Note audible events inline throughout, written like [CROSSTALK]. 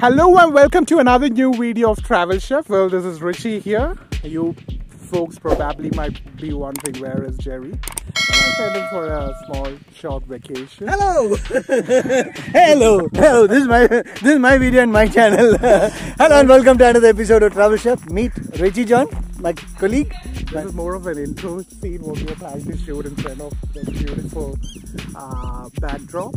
Hello and welcome to another new video of Travel Chef. Well, this is Richie here. You folks probably might be wondering where is Jerry. I sent him for a small short vacation. Hello, [LAUGHS] hello, hello. This is my this is my video and my channel. [LAUGHS] hello and welcome to another episode of Travel Chef. Meet Richie John, my colleague. This is more of an intro scene what we are trying to shoot in front of the beautiful uh, backdrop.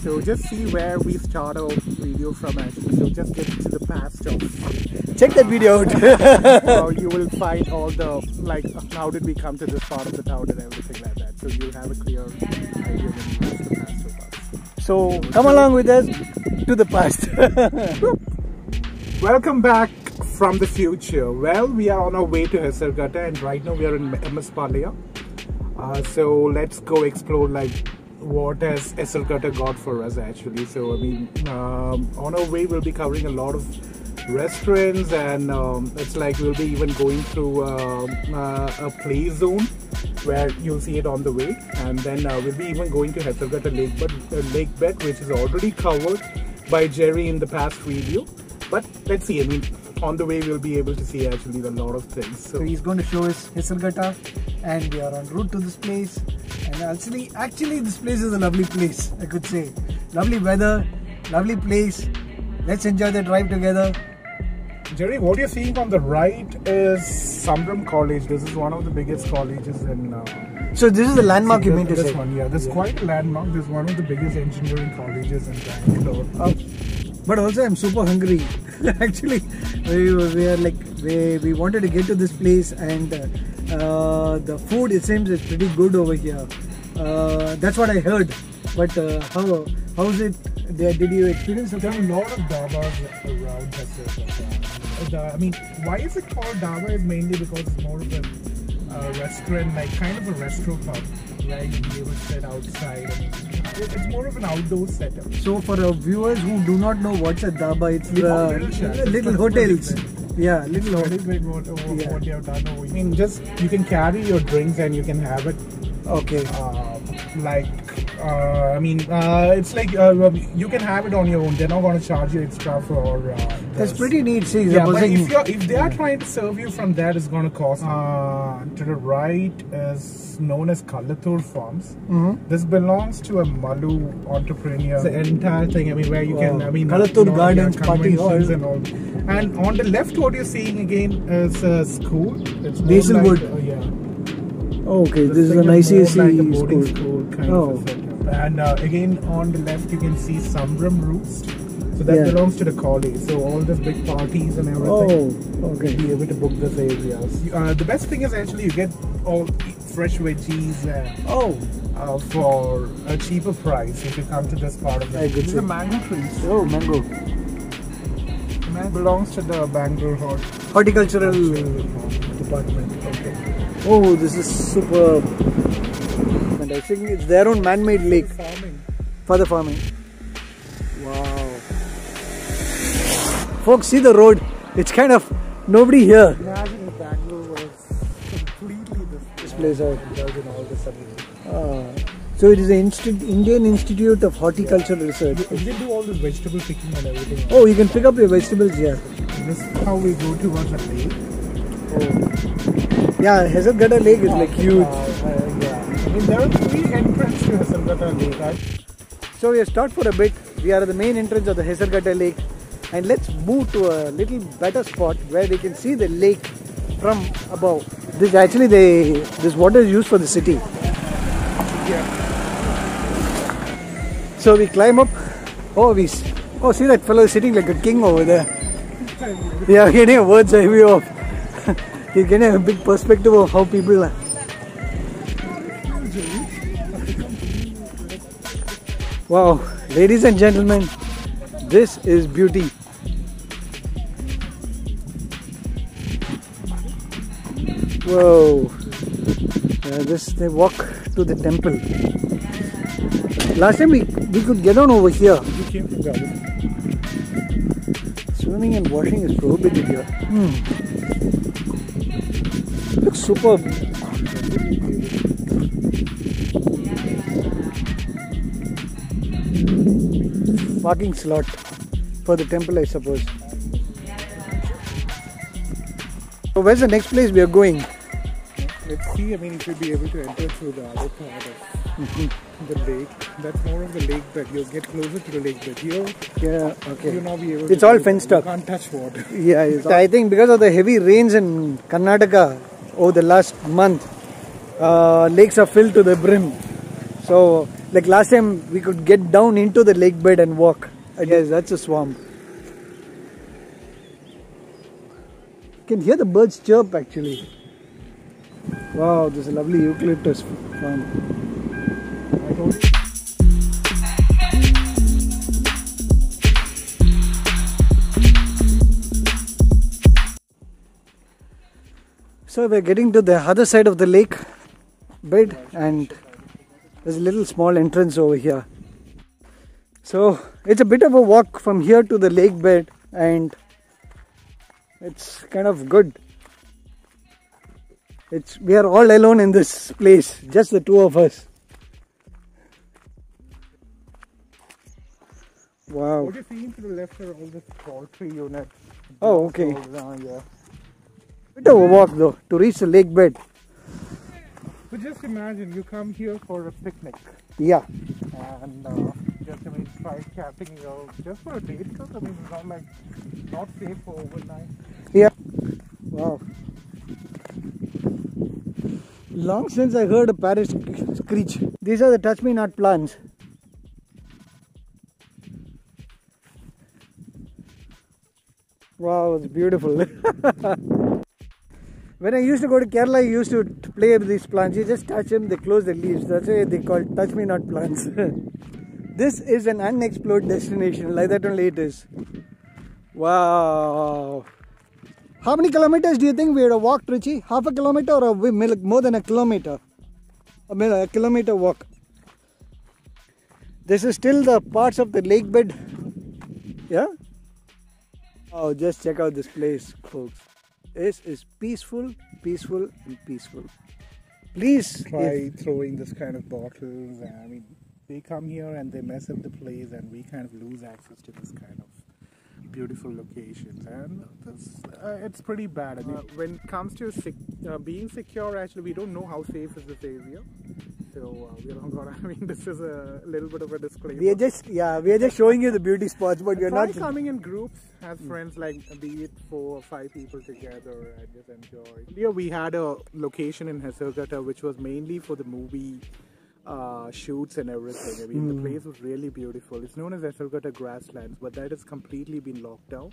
So just see where we start our video from actually. So just get to the past of Check that video out. [LAUGHS] so you will find all the like how did we come to this part of the town and everything like that. So you have a clear idea when you watch the past of us. so come along with us to the past. [LAUGHS] Welcome back from the future. Well, we are on our way to Hesaraghatta and right now we are in MS Palaya. Uh, so let's go explore like what has Hesaraghatta got for us actually. So I mean, um, on our way we'll be covering a lot of restaurants and um, it's like we'll be even going through um uh, a play zone where you'll see it on the way and then uh, we'll be even going to Hesaraghatta lake bed, uh, lake bed which is already covered by Jerry in the past video but let's see I mean on the way we'll be able to see actually a lot of things so so he's going to show us Hesaraghatta, and we are on route to this place. And actually, actually, this place is a lovely place. I could say, lovely weather, lovely place. Let's enjoy the drive together. Jerry what you're seeing on the right is Sambram College this is one of the biggest colleges in uh, So this is the landmark you mean to this say? one yeah this is quite a landmark this is one of the biggest engineering colleges in Bangalore Uh, but also I'm super hungry. [LAUGHS] Actually, we, we are like we, we wanted to get to this place and uh, uh, the food it seems is pretty good over here. Uh, that's what I heard. But uh, how how's it? Did did you experience There are a lot of dhabas around I mean, why is it called dhaba? Is mainly because it's more of a uh, restaurant, like kind of a restaurant pub, where you'll be able to sit outside. And it's more of an outdoor setup. So for our viewers who do not know what's a dhaba, it's Little the hotel little hotels. Yeah, little hotels. What, what, Yeah. what they have done over? I mean, just you can carry your drinks and you can have it Okay. uh, like uh, I mean, uh, it's like uh, you can have it on your own. They're not going to charge you extra for. Uh, That's pretty neat. See, Yeah, but if you're if they are trying to serve you from that, it's going to cost. Uh, to the right is known as Kalathur Farms. Mhm. This belongs to a Malu entrepreneur. The entire thing. I mean, where you can. I mean, Kalathur you know, Gardens, Party Hall. and all. And on the left, what you're seeing again is a school. It's Basilwood. Like, uh, yeah. okay, this is thing an more like boarding school. school kind Oh. of. And uh, again, on the left, you can see Sambram Roost. So that Yeah. belongs to the college. So all these big parties and everything. Oh, okay. Be able to book this areas. Uh, the best thing is actually you get all fresh veggies and, Oh, uh, for a cheaper price if you come to this part of the. I could These say. are mango trees. oh, mango. It belongs to the Bangalore Hort- Horticultural. department. Okay. Oh, this is superb. And I think it's their own man-made lake Farming. for the farming. Folks, see the road. It's kind of nobody here. Imagine if Bangalore was completely this, This place out. does in all this sudden. Ah. so it is the Insti- Indian Institute of Horticultural Research. We did do all this vegetable picking and everything. Oh, you can pick up your vegetables here. This is how we go towards the lake. Yeah, Hesaraghatta Lake is like huge. Uh, yeah. I mean, there are three entrances to Hesaraghatta Lake. Right? So we have stopped for a bit. We are at the main entrance of the Hesaraghatta Lake, and let's move to a little better spot where we can see the lake from above. This actually they this water is used for the city. Yeah. So we climb up. Oh, we oh see that fellow sitting like a king over there. [LAUGHS] Are getting a bird's eye view of. [LAUGHS] You're getting a big perspective of how people are. Wow, ladies and gentlemen, this is beauty. Whoa. Uh, this they walk to the temple. Last time we, we could get on over here. We came from. Swimming and washing is prohibited here. Hmm. Looks superb. Parking slot. for the temple, I suppose. So where's the next place we are going? Let's see. I mean, if we'll be able to enter through the other part of the lake. That's more of the lake bed. You'll get closer to the lake bed. Here, Yeah, okay. you'll not be able. It's to all fenced up. You can't touch water. Yeah, [LAUGHS] I think because of the heavy rains in Karnataka over the last month, uh, lakes are filled to the brim. So, like last time, we could get down into the lake bed and walk. I guess that's a swamp. You can hear the birds chirp actually. Wow, there's a lovely eucalyptus farm. So we're getting to the other side of the lake bed and there's a little small entrance over here. So it's a bit of a walk from here to the lake bed and it's kind of good. It's we are all alone in this place, just the two of us. Wow. What you're seeing to the left are all the poultry units. Oh, okay. Uh, yeah. Bit of a walk though to reach the lake bed. But just imagine you come here for a picnic Yeah. and uh, just I mean try camping you know, just for a day because I mean it's not like not safe for overnight. Yeah. Wow. Long since I heard a parrot screech. These are the touch me not plants. Wow, it's beautiful. [LAUGHS] when I used to go to Kerala, I used to play with these plants. You just touch them, they close the leaves. That's why they call touch me not plants. [LAUGHS] this is an unexplored destination, like that only it is. Wow. How many kilometers do you think we had walked, Richie? Half a kilometer or a more than a kilometer? A, a kilometer walk. This is still the parts of the lake bed. Yeah? Oh, just check out this place, folks. This is peaceful, peaceful, and peaceful. Please Try throwing this kind of bottles. I mean, they come here and they mess up the place, and we kind of lose access to this kind of beautiful locations. And this, uh, it's pretty bad. I mean, when it comes to sec- uh, being secure, actually, we don't know how safe is this area. So uh, we're not gonna. [LAUGHS] I mean, this is a little bit of a disclaimer. we are just yeah, we are just showing you the beauty spots, but we are Try not. coming in groups as friends, like be it four or five people together and just enjoy. Here we had a location in Hesaraghatta which was mainly for the movie uh, shoots and everything. I mean, the place was really beautiful. It's known as Hesaraghatta Grasslands, but that has completely been locked down.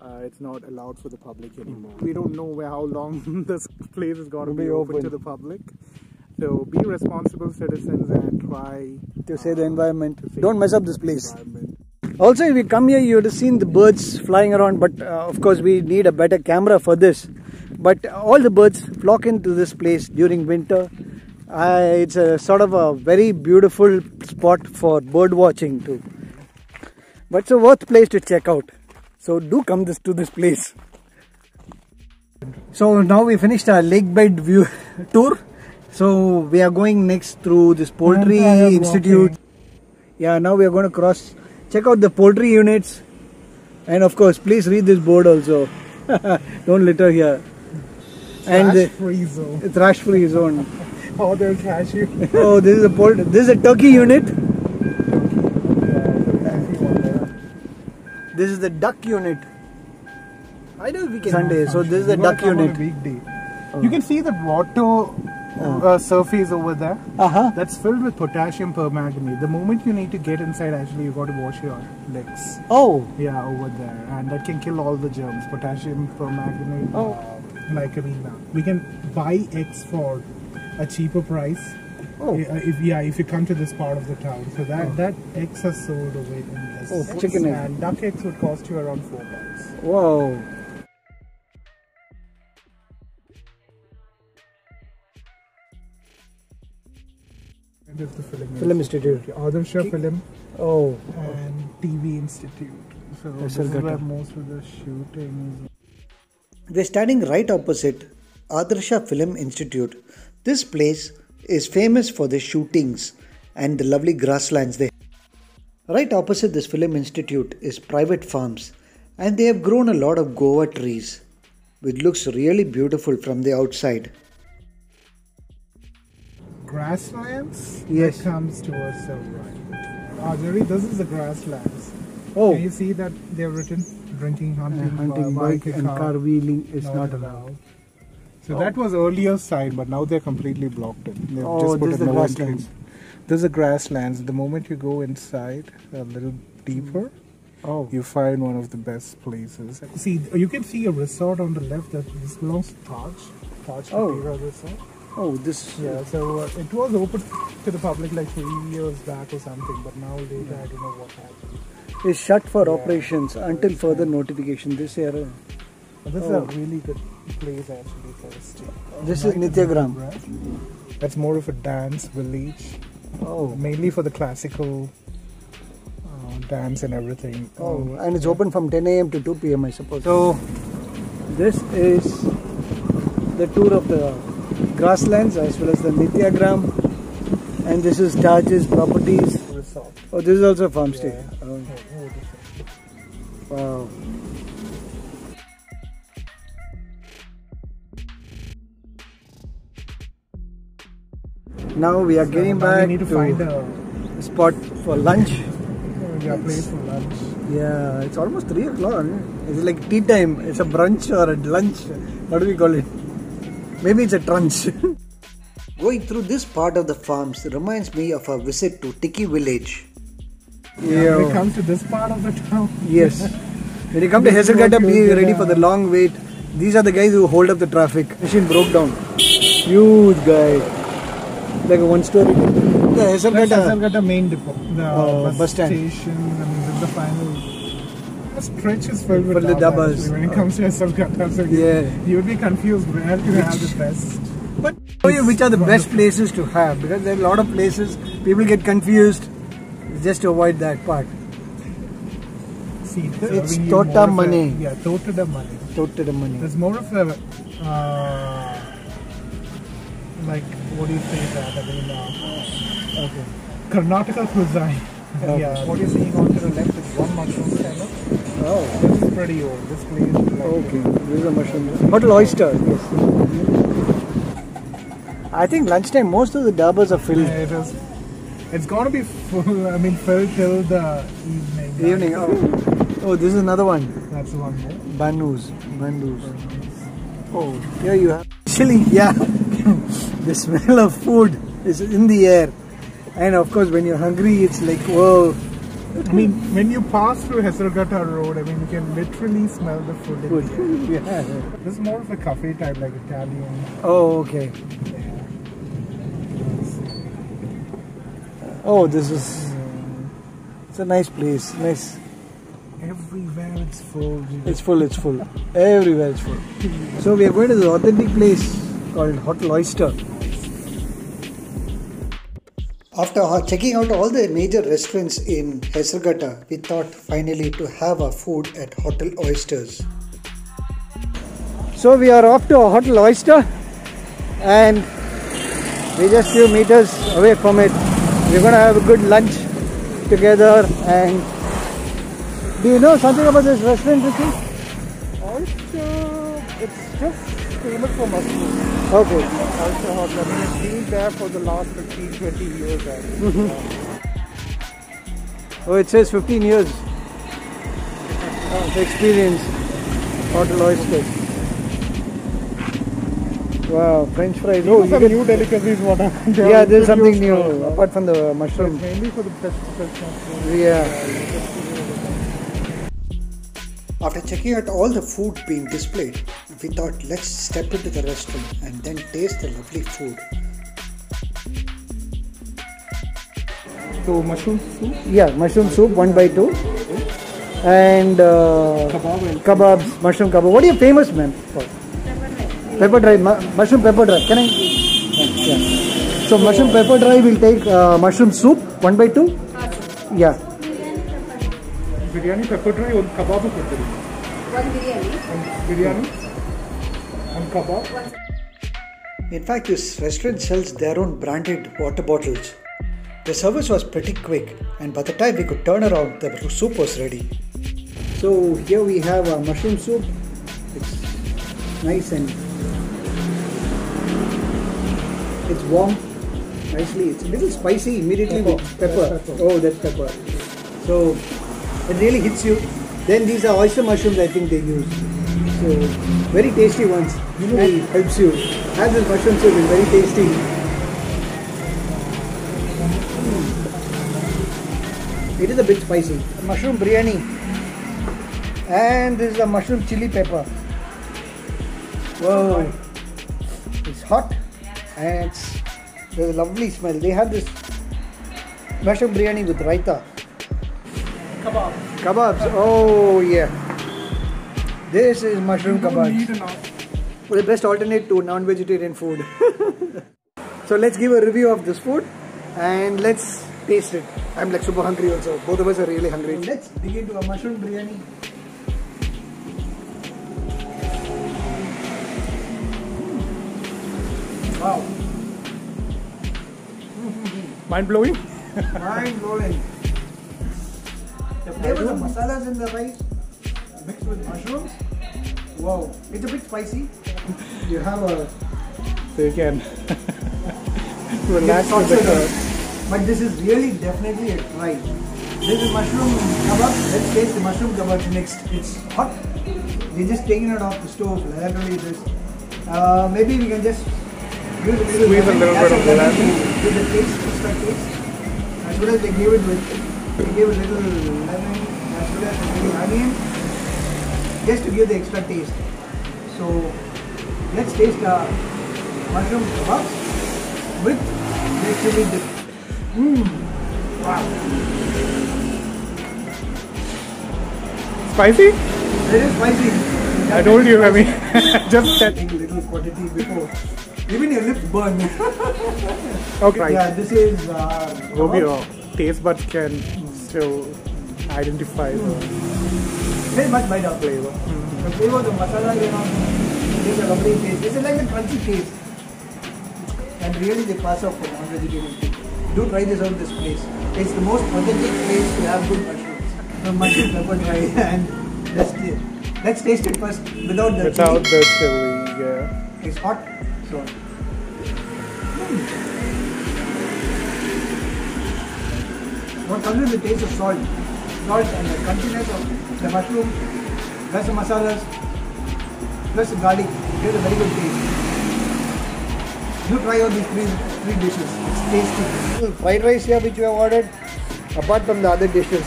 Uh, it's not allowed for the public anymore. We don't know where how long [LAUGHS] this place is going to be be open, open. to the public. So be responsible citizens and try to save the uh, environment. save Don't mess up this place. Also, if you come here, you would have seen the birds flying around, but uh, of course, we need a better camera for this. But all the birds flock into this place during winter. Uh, it's a sort of a very beautiful spot for bird watching too. But it's a worth place to check out. So do come this to this place. So now we finished our lake bed view [LAUGHS] tour. So we are going next through this poultry And I am institute. walking. Yeah, now we are going to cross, check out the poultry units, and of course, please read this board also. [LAUGHS] Don't litter here. And Trash the free zone. trash free zone. Oh, there's cashew. [LAUGHS] Oh, this is a poult- This is a turkey unit. This is the duck unit. I know we can Sunday, so this is the duck come on a unit. weekday. You can see the water uh, surface over there. Uh huh. That's filled with potassium permanganate. The moment you need to get inside, actually, you got to wash your legs. Oh, Yeah, over there, and that can kill all the germs. Potassium permanganate. Oh. Like arena. We can buy eggs for a cheaper price. Oh. Uh, If yeah, if you come to this part of the town, so that that eggs are sold away in this. Oh, chicken egg. And duck eggs would cost you around four bucks. Whoa. There's the film, Film Institute. Adarsha Film Oh, and TV Institute. So this is where most of the shooting We're standing right opposite Adarsha Film Institute. This place is famous for the shootings and the lovely grasslands there. Right opposite this film institute is private farms and they have grown a lot of Goa trees which looks really beautiful from the outside. Grasslands. Yes. That comes towards the right. Ah, Jerry, this is the grasslands. Oh, Can you see that they've written drinking, hunting, hunting uh, bike bike, and car wheeling is not not allowed. So Oh. that was earlier side, but now they're completely blocked in. They've Oh, just put this is a the no grasslands. entry. This is the grasslands. The moment you go inside a little deeper, Oh, you find one of the best places. See, you can see a resort on the left that this belongs to Taj. Taj Oh. Resort. oh, this. Yeah, so uh, it was open to the public like three years back or something, but now later I don't know what happened. It's shut for Yeah. operations until further notification. This year, this Oh. is a really good place actually for a stay. This is Nrityagram. That's more of a dance village, oh, mainly for the classical uh, dance and everything. oh, Um, and it's open from 10 a.m. to 2 p.m. I suppose. So, this is the tour of the grasslands as well as the Nrityagram, and this is Taj's properties. resort. Oh, this is also a farm stay. Yeah. Oh, Oh, oh, wow. Now we are So getting now we back need to, to find a spot for lunch. yeah, place for lunch. Yeah, it's almost 3 o'clock. It's like tea time. It's a brunch or a lunch. What do we call it? Maybe it's a trunch. [LAUGHS] Going through this part of the farms reminds me of a visit to Tiki village. Yeah. When it come to this part of the town, Yes. When you come to [LAUGHS] This is what Hesaraghatta, be ready for the long wait. These are the guys who hold up the traffic. Machine broke down. Huge guy. Like a one story. The that's Hesaraghatta. Asargata main depot, the Oh, bus, bus stand. station. I mean, this is the final. The stretch is filled with Filled with dhabas, dhabas. When it comes to Asargata, so you- Yeah. you would be confused where to have the best. But show you which are the best places to have because there are a lot of places people get confused. Just to avoid that part. See, It's serving Tota more a- money. Yeah, Tota money. Total money. There's more of a uh, like what do you say that? I mean, uh, Okay. Karnataka cuisine. Okay. Yeah, what you're seeing on the left is one mushroom stand. Oh. This is pretty old. This place is like Okay. This is a mushroom. Hotel Oyster. Yes. I think lunchtime most of the dhabas are filled. Yeah, it is. It's gonna be full. I mean, filled till the evening. Evening. Oh. oh, this is another one. That's the one more. Banus. Bandus. Oh, here you have. Chili. yeah. [LAUGHS] the smell of food is in the air. And of course, when you're hungry, it's like, whoa. I mean, when you pass through Hesaraghatta Road, I mean, you can literally smell the food. in Food. the air. [LAUGHS] yeah. This is more of a cafe type, like Italian. Oh, okay. Oh, this is. It's a nice place. Nice. Everywhere it's full. It's full, it's full. Everywhere it's full. So we are going to the authentic place called Hotel Oyster. After checking out all the major restaurants in Hesaraghatta, we thought finally to have our food at Hotel Oysters. So we are off to Hotel Oyster and we're just few meters away from it. We're going to have a good lunch together and do you know something about this restaurant, Ricky? Oyster, it's just famous for mushrooms. Okay. Oyster Hotel. I mean, it's been there for the last 15, 20 years. actually. Oh, it says 15 years of experience. Hotel Oyster. Wow, French fries. Oh, Oh, you get, new delicacies. What yeah, there's something new apart from the It's mushroom. mainly for the mushroom. Yeah. After checking out all the food being displayed, we thought let's step into the restaurant and then taste the lovely food. So mushroom soup, Yeah, mushroom soup, one by two. And uh, kebab and kebabs, mushroom kebab. What are you famous, ma'am? for? Pepper dry, mu- mushroom pepper dry. Can I? Yeah. yeah. So mushroom pepper dry, we'll take uh, mushroom soup, one by two. Yeah. biryani pepper dry and kebab ಕೊಡ್ತೀರಿ One biryani. And biryani and kebab. In fact, this restaurant sells their own branded water bottles. The service was pretty quick, and by the time we could turn around, the soup was ready. So here we have a mushroom soup. It's nice and it's warm nicely. It's a little spicy immediately Pepper. with pepper. That's pepper. Oh, that's pepper. So it really hits you. Then these are oyster mushrooms I think they use. So very tasty ones. Really helps you. Have this mushroom soup, it's very tasty. Mm. It is a bit spicy. Mushroom biryani. And this is a mushroom chili pepper. Whoa. It's hot and it's there's a lovely smell. They have this mushroom biryani with raita. Kebab. Kebabs. Oh yeah. This is mushroom kebabs. The best alternate to non-vegetarian food. [LAUGHS] so let's give a review of this food and let's taste it. I'm like super hungry also. Both of us are really hungry. Let's dig into a mushroom biryani. Hmm. Wow. [LAUGHS] Mind blowing? [LAUGHS] Mind blowing. The flavors of masalas in the rice mixed with mushrooms. Wow, it's a bit spicy. [LAUGHS] You have a So you can [LAUGHS] relax with the curd. but this is really definitely a try. This is mushroom kebab. Let's taste the mushroom kebab next. It's hot. We're just taking it off the stove. Literally this. Uh, maybe we can just use a little Squeeze a little bit of lemon. Give the taste, extra taste. As well as they gave it with, gave a little lemon as a little onion, just to give the extra taste. So let's taste the mushroom kebabs with the chili dip. Mmm. Wow. Spicy? It is spicy. I told you, I mean, [LAUGHS] just [LAUGHS] that. Little quantity before. Even your lips burn. [LAUGHS] Okay. Yeah, this is uh, Hope your taste buds can still identify the very much bite out. flavor. The flavor, the masala, you know, gives a lovely taste. Is like a crunchy taste. And really they pass off for non-vegetarian people. Do try this out this place. It's the most authentic place to have good mushrooms. The mushroom pepper dry [LAUGHS] and let's, let's taste it first without the Without chili. the chili, yeah. It's hot. So what comes with the taste of salt. Salt and the crunchiness of the mushroom, plus the masalas, plus the garlic. It gives a very good taste. You try out these three, three dishes. It's tasty. Fried rice here which we have ordered, apart from the other dishes.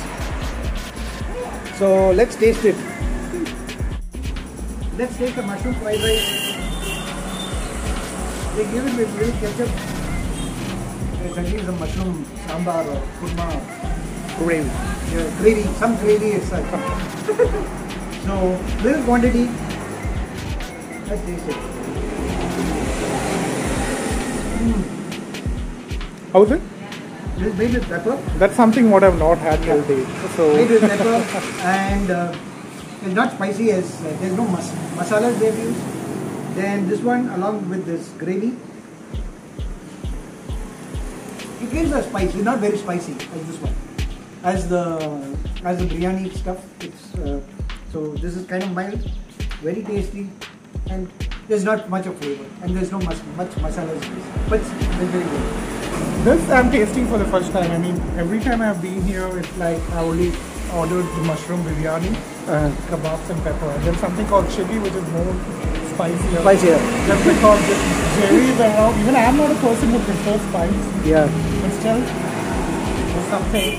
So let's taste it. Let's taste the mushroom fried rice. They give it with little ketchup. Again some mushroom sambar or kurma Gravy. yeah, gravy, some gravy itself. [LAUGHS] so, little quantity. Let's taste it. How is it? This is made with pepper. That's something what I've not had till date. So, Made with pepper [LAUGHS] and uh, it's not spicy as uh, there's no mas- masalas they've used. Then this one along with this gravy. It gives a spice. It's not very spicy as this one. As the as the biryani stuff, it's uh, so this is kind of mild, very tasty, and there's not much of flavor, and there's no much much masalas, but it's very good. this I'm tasting for the first time. I mean, every time I've been here, it's like I only ordered the mushroom biryani, Uh, kebabs and pepper. There's something called chili, which is more spicier. spicier. Just because jerry is around. Even I'm not a person who prefers spice, Yeah. but still, there's something.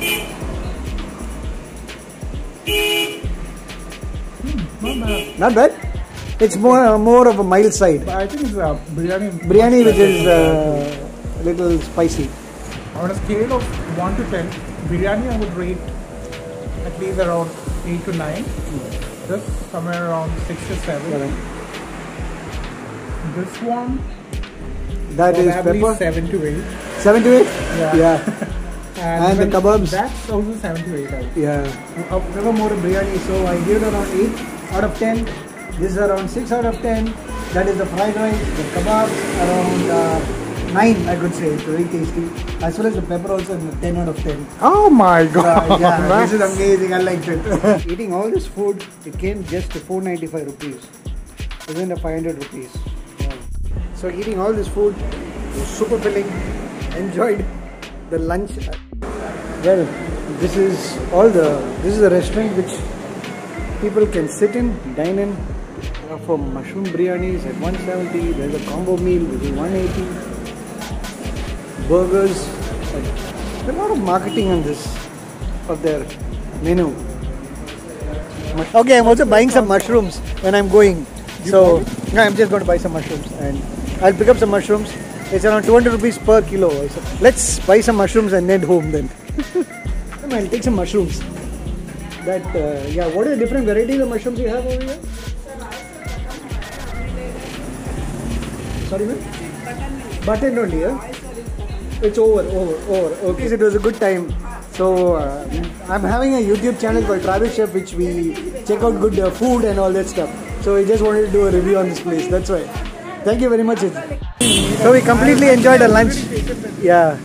Hmm, not bad. Not bad. It's more uh, more of a mild side. But I think it's a biryani. Biryani, which is uh, a little spicy. On a scale of 1 to 10, biryani I would rate at least around 8 to 9. This somewhere around 6 to 7. This one, That is pepper. 7 to 8. Seven to eight. Yeah. Yeah. [LAUGHS] And the even kebabs? That's also 7 to 8. I. Yeah. I prefer more biryani, so I give it around eight out of ten. This is around six out of ten. That is the fried rice. The kebabs around uh, nine. I could say it's very tasty. As well as the pepper also, ten out of ten. Oh my god. Uh, yeah, Nice. this is amazing. I liked it. [LAUGHS] Eating all this food, it came just to 495 rupees. Isn't it 500 rupees? So eating all this food was super filling. Enjoyed the lunch. Well, this is all the. This is a restaurant which people can sit in, dine in. For mushroom biryanis at 170. There's a combo meal which is 180 burgers. There's a lot of marketing on this of their menu. Okay, I'm also buying some mushrooms when I'm going. So yeah, I'm just going to buy some mushrooms and I'll pick up some mushrooms. It's around 200 rupees per kilo. Said, let's buy some mushrooms and head home then. [LAUGHS] I'll take some mushrooms. That uh, yeah, what are the different varieties of mushrooms you have over here? Sorry, ma'am. Button only, yeah? It's over, over, over. Okay, so it was a good time. So uh, I'm having a YouTube channel called Travel Chef, which we check out good uh, food and all that stuff. So I just wanted to do a review on this place. That's why. Thank you very much. So we completely enjoyed our lunch. Yeah,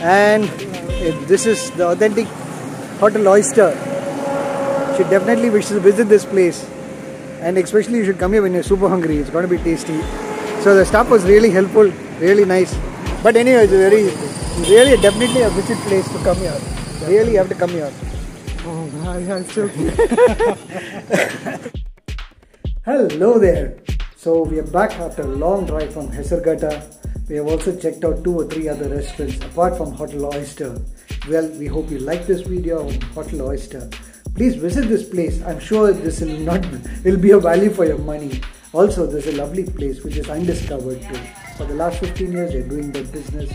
and this is the authentic Hotel Oyster. Should definitely wish to visit this place, and especially you should come here when you're super hungry. It's going to be tasty. So the staff was really helpful, really nice. But anyway, it's very, really definitely a visit place to come here. Really you have to come here. Oh my, I'm so Hello there. So we are back after a long drive from Hesaraghatta. We have also checked out two or three other restaurants apart from Hotel Oyster. Well, we hope you like this video on Hotel Oyster. Please visit this place. I'm sure this will not [LAUGHS] will be a value for your money. Also, there's a lovely place which is undiscovered too. For the last 15 years, they're doing their business,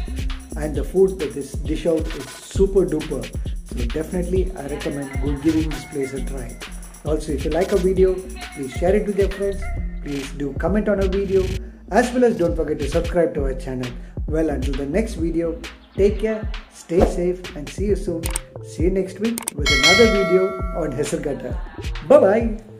and the food that this dish out is super duper. So definitely, I recommend giving this place a try. Also, if you like our video, please share it with your friends. Please do comment on our video, as well as don't forget to subscribe to our channel. Well, until the next video, take care, stay safe, and see you soon. See you next week with another video on Hesaraghatta. Bye bye.